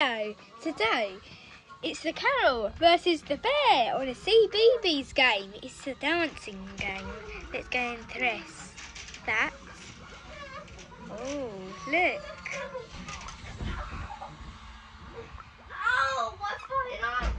So, today it's the Carol versus the Bear on a CBeebies game. It's a dancing game. Let's go and press that. Oh, look. Oh, fucking. How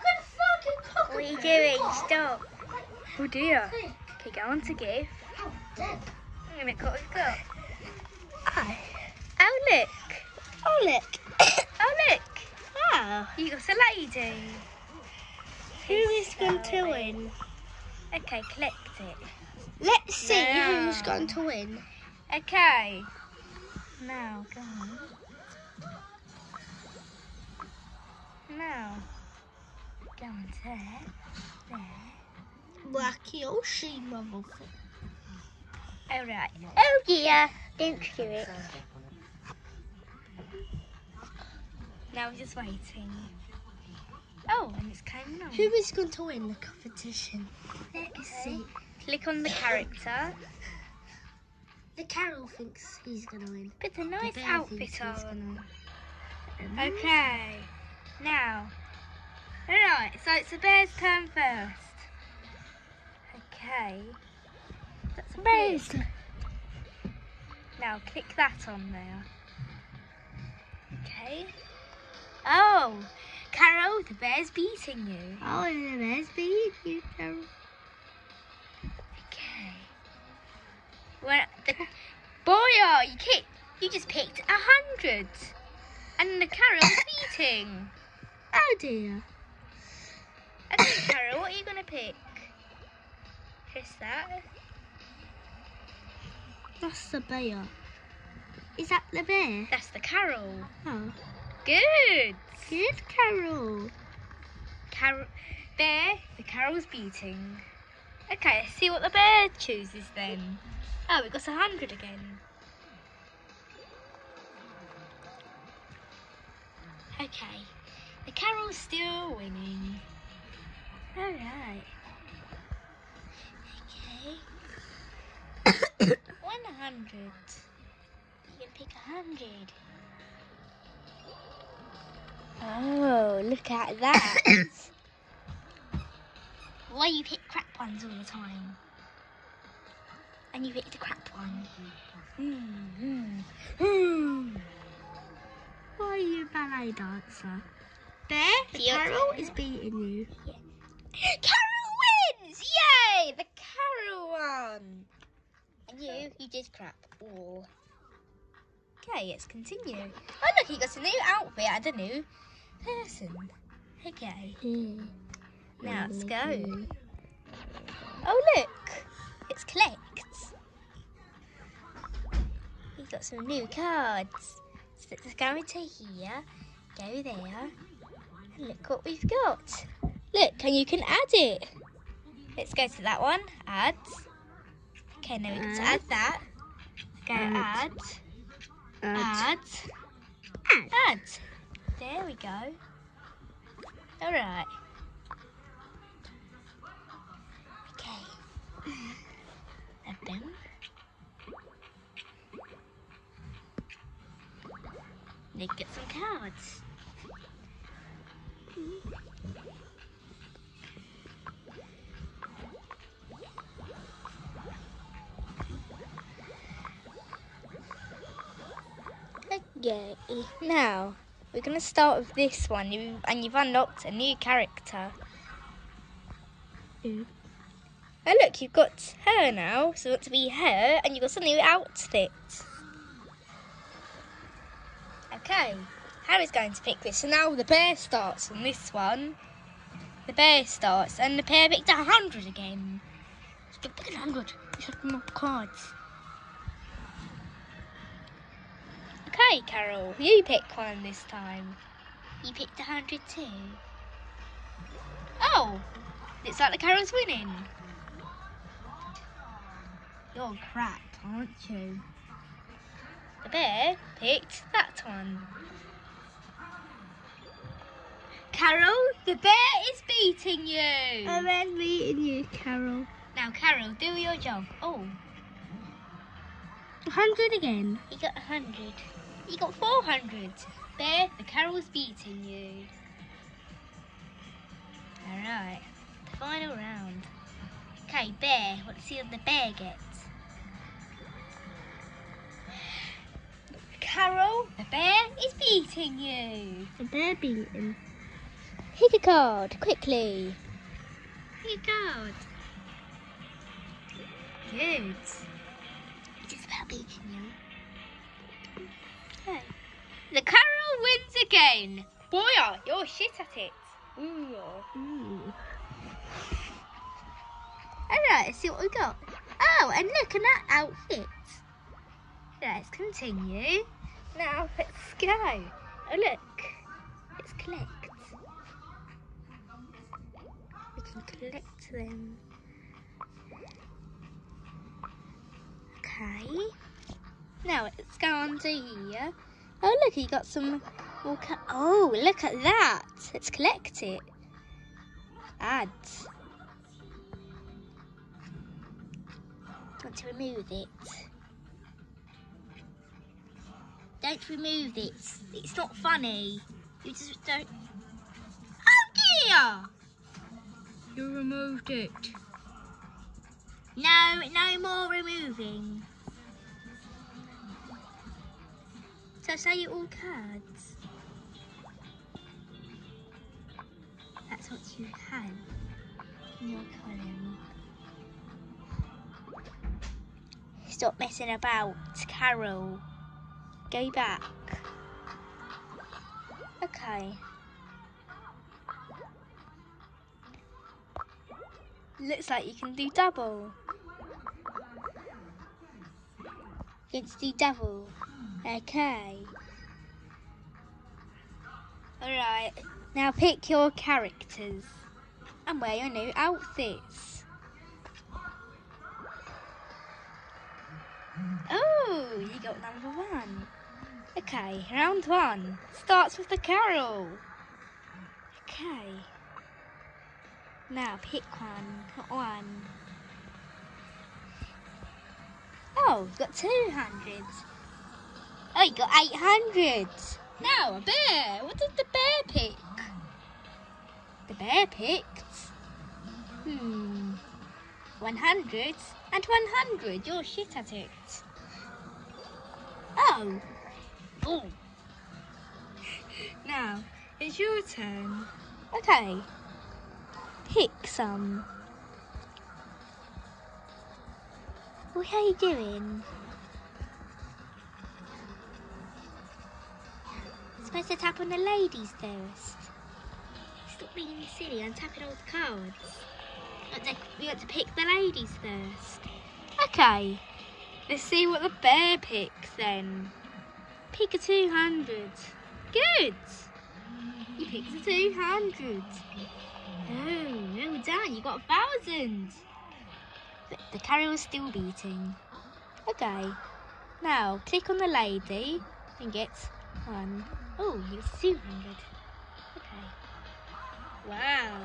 could fucking cock What are you doing? Stop. Oh dear. Okay, go on to give. Oh. And look what we've. Oh, Oh, look. Oh look. Oh, look. Oh, you got a lady. Who is going to win? Okay, collect it. Let's see Now. who's going to win. Okay. Now, go on. Now, go on to there. There. Wacky Yoshi, motherfucker. Alright. Oh dear. Oh, Don't do it. Now we're just waiting. Oh, and it's coming on. Who is going to win the competition? Let's see. Click on the character. The Carol thinks he's going to win. Put a The nice outfit on. gonna. Okay. Now. Alright, so it's the bear's turn first. Okay. That's Bears. Now click that on there. Okay. Oh, Carol, the bear's beating you. Oh, the bears beating you, Carol. Okay. Well, the boy, oh, you kicked. You just picked a hundred, and the Carol's beating. Oh dear. Okay, Carol, what are you gonna pick? Press that. That's the bear. Is that the bear? That's the Carol. Oh. Good. Good, Carol. Carol. Bear, the Carol's beating. Okay, let's see what the bear chooses then. Oh, we got a hundred again. Okay, the Carol's still winning. Alright. Okay. 100. You can pick 100. Look at that. Why you pick crap ones all the time? And you hit the crap one. Mm. Why are you a ballet dancer? Bear, the Carol is beating you. Yeah. Carol wins! Yay! The Carol won! And you, you did crap. Ooh. Okay, let's continue. Oh look, he got a new outfit and a new person. Okay, hmm. now let's go. Oh look, it's collect. We got some new cards. So let's go into here, go there, and look what we've got. Look, and you can add it. Let's go to that one, add. Okay, now we can add that. Go Add. add, add, Add. add. There we go. All right. Okay. Add them. Let's get some cards. Okay. Now we're gonna start with this one, you and you've unlocked a new character. Yeah. Oh look, you've got her now, so you want to be her, and you've got some new outfit. Okay, Harry's going to pick this, so now the bear starts on this one. The bear starts, and the bear picked a hundred again. A hundred. You have more cards. Okay, Carol, you pick one this time. You picked a hundred too. Oh, looks like the Carol's winning. You're crap, aren't you? The bear picked that one. Carol, the bear is beating you. I'm beating you, Carol. now, Carol, do your job. Oh, 100 again. he got a hundred. You got 400. Bear, the Carol's beating you. Alright, the final round. Okay, Bear, let's see what the bear gets. Carol, the bear is beating you. The bear beating. Pick a card, quickly. Pick a card. Good. It's about beating The Carol wins again. Boy, you're shit at it. Ooh. Ooh. Alright, let's see what we got. Oh, and look at that outfit. Let's continue. Now let's go. Oh look, let's collect. We can collect them. Okay. Now let's go on to here. Oh look, he got some. Oh, look at that. Let's collect it. Ads. Want to remove it? Don't remove it. It's not funny. You just don't. Oh dear! You removed it. No, no more removing. So say you all cards. That's what you had in your column. Stop messing about, Carol. Go back. Okay. Looks like you can do double. Can do double. Okay. Alright, now pick your characters and wear your new outfits. Oh, you got number one. Okay, round one starts with the carol. Okay. Now pick one, not one. Oh, got two hundreds. Oh, you got 800. Now a bear. What did the bear pick? The bear picked. Hmm. One hundred and one hundred. You're shit at it. Oh. Oh. Now, it's your turn. Okay. Pick some. What are you doing? Supposed to tap on the ladies first. Stop being silly and tapping all the cards. We got to pick the ladies first. Okay. Let's see what the bear picks then. Pick a 200. Good. You picked a 200. Oh, well done. You got a thousand. The carry was still beating. Okay. Now, click on the lady and get one. Oh, got 200. Okay. Wow.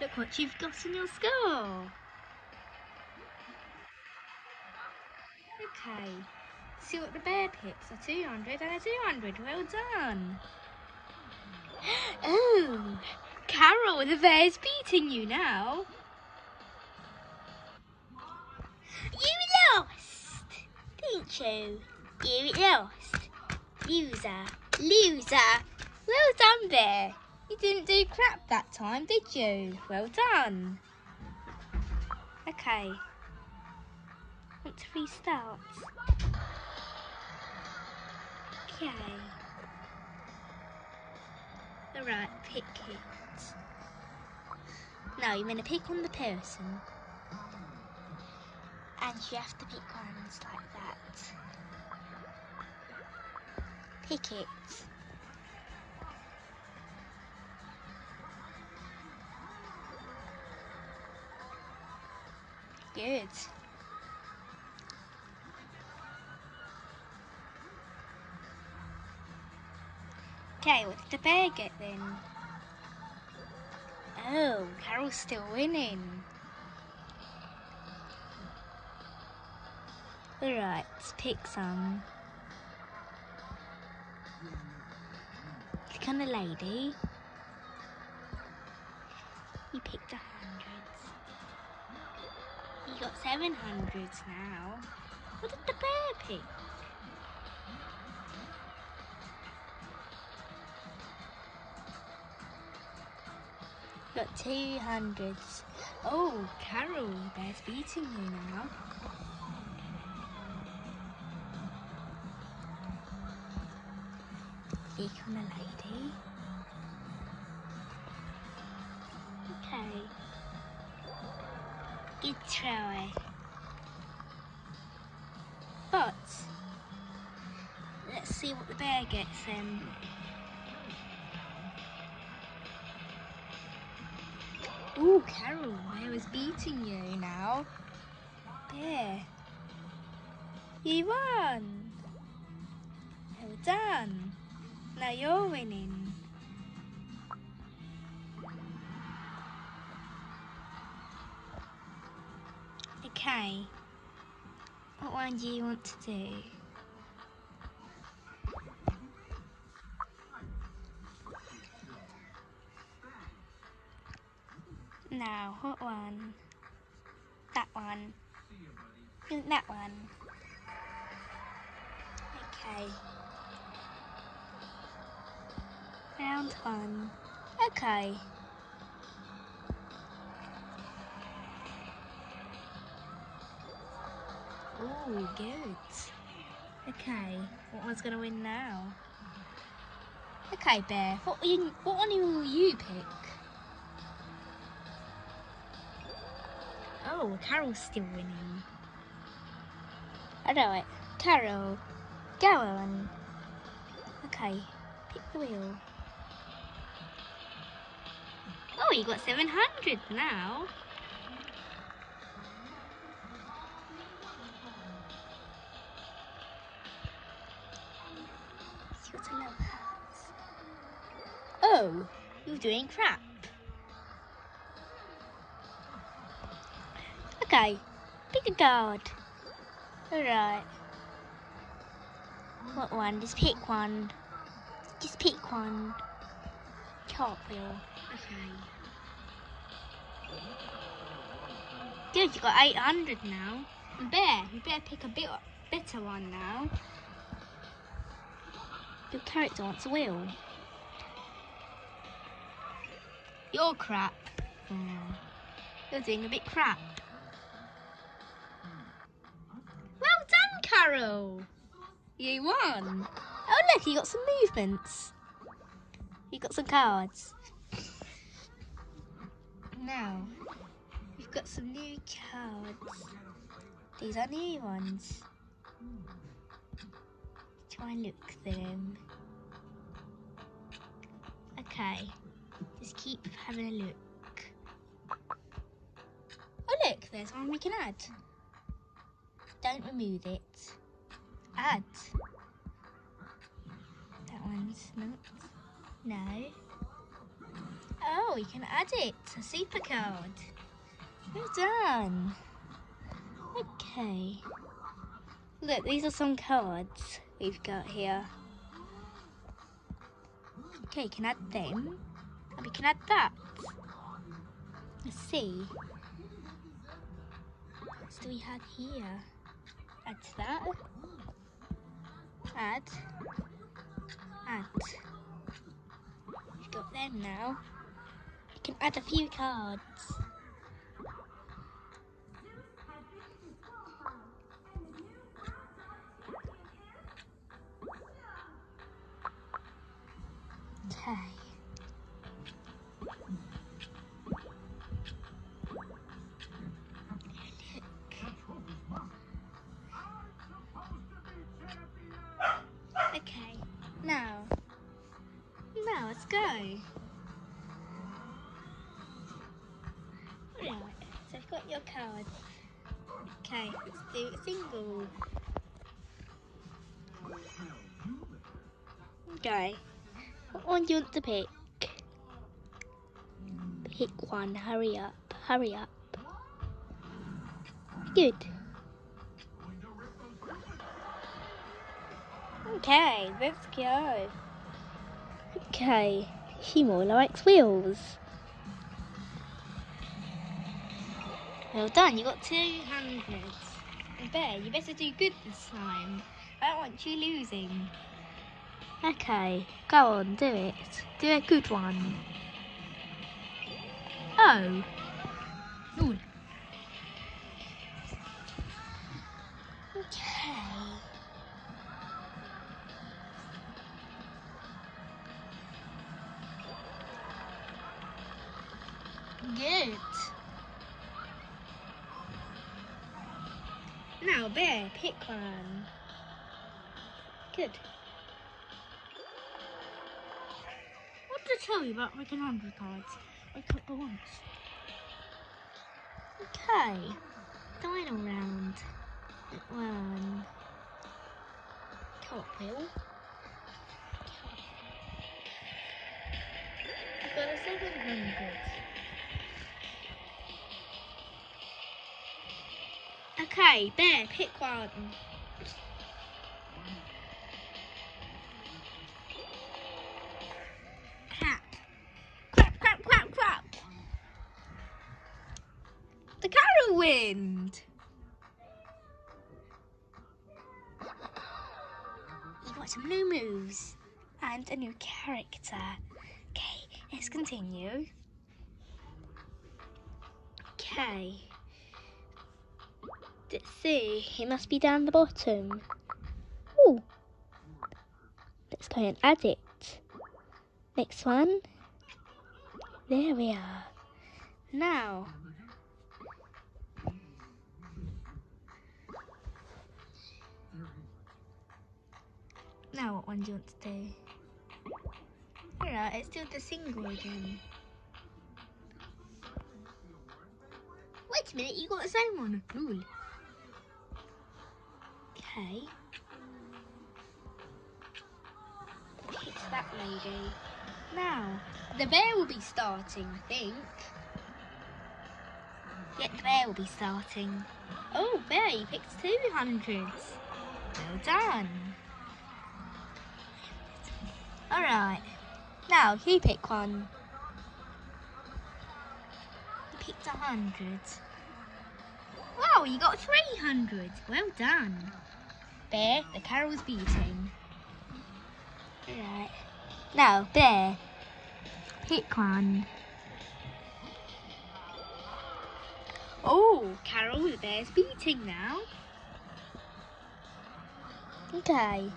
Look what you've got in your score. Okay. See what the bear picks. A 200 and a 200. Well done. Oh, Carol, the bear's beating you now. You lost, didn't you? You lost. Loser. Loser. Well done, Bear. You didn't do crap that time, did you? Well done. Okay. Want to restart? Okay. Alright, pick it. Now you're going to pick on the person. And you have to pick ones like that. Pick it. Good. Okay, what did the bear get then? Oh, Carol's still winning. Alright, let's pick some. On the lady. You picked a hundreds. You got seven hundreds now. What did the bear pick? Got two hundreds. Oh, Carol, Bear's beating you now. On the lady. Okay. Good try. But let's see what the bear gets then. Ooh, Carol, Bear is beating you now. Bear. You won. Well done. Now you're winning. Okay. What one do you want to do? Now, what one? That one. That one. Okay. Round one. Okay. Ooh, good. Okay, what one's gonna win now? Okay, Bear. What you, what one will you pick? Oh, Carol's still winning. Alright, Carol, go on. Okay, pick the wheel. You got 700 now. See what's a low house. Oh, you're doing crap. Okay, pick a card. Alright. What one? Just pick one. Just pick one. Cartwheel. Okay. Good, you got 800 now. Bear, you better pick a bit better one now. Your character wants a wheel. You're crap. Mm. You're doing a bit crap. Well done, Carol. You won. Oh look, you got some movements. You got some cards. Now, we've got some new cards. These are new ones. Try and look them. Okay, just keep having a look. Oh look, there's one we can add. Don't remove it. Add. That one's not. No. Oh, we can add it. A super card. Well done. Okay. Look, these are some cards we've got here. Okay, can add them. And we can add that. Let's see. What do we have here? Add that. Add. Add. We've got them now. Can add a few cards. Okay. Okay. Now. Now let's go. Do single. Okay. What one do you want to pick? Pick one. Hurry up. Hurry up. Good. Okay, let's go. Okay, he more likes wheels. Well done, you got 200. And Bear, you better do good this time. I don't want you losing. Okay, go on, do it. Do a good one. Oh. Ooh. Now, Bear, pick one. Good. What I tell you about making 100 cards? I cut the ones. Okay. Final round. Um, one. Cartwheel. I've got a 700. Okay, Bear, pick one. Crap. Crap, crap, crap, crap. The carol wind. You got some new moves and a new character. Okay, let's continue. Okay. Let's see, it must be down the bottom. Oh, let's go and add it. Next one. There we are. Now. Now what one do you want to do? Alright, let's do the single again. Wait a minute, you got the same one. Cool. Okay. Pick that lady. Now, the bear will be starting, I think. Yeah, the bear will be starting. Oh, bear, you picked 200. Well done. Alright. Now, you pick one. You picked 100. Wow, you got 300. Well done. Bear, the carol's beating. Alright. Now, Bear, pick one. Oh, Carol, the bear's beating now. Okay.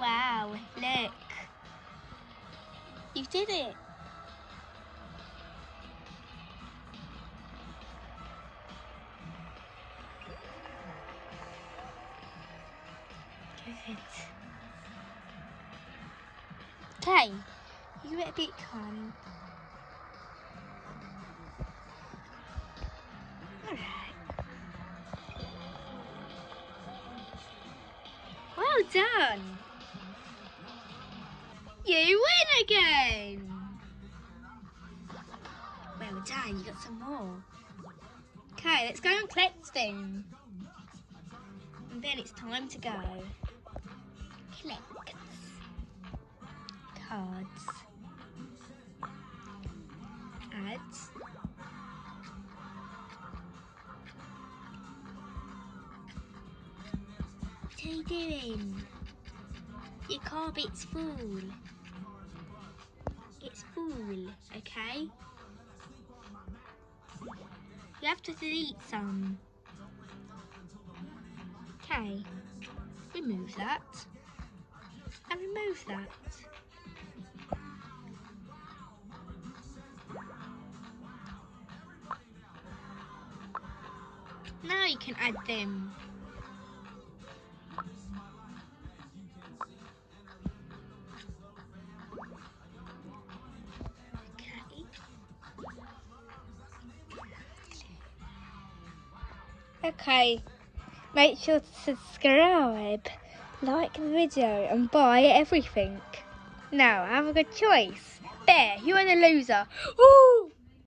Wow, look. You did it. Okay, you get a bit calm. Alright. Well done. You win again. Well done, you got some more. Okay, let's go and collect them. And then it's time to go. Collect. Cards. Ads. What are you doing? Your carpet's full. It's full, okay? You have to delete some. Okay. Remove that. And remove that. Now you can add them. Okay. Okay. Make sure to subscribe, like the video, and buy everything. Now, have a good choice. There, you are the loser. Ooh!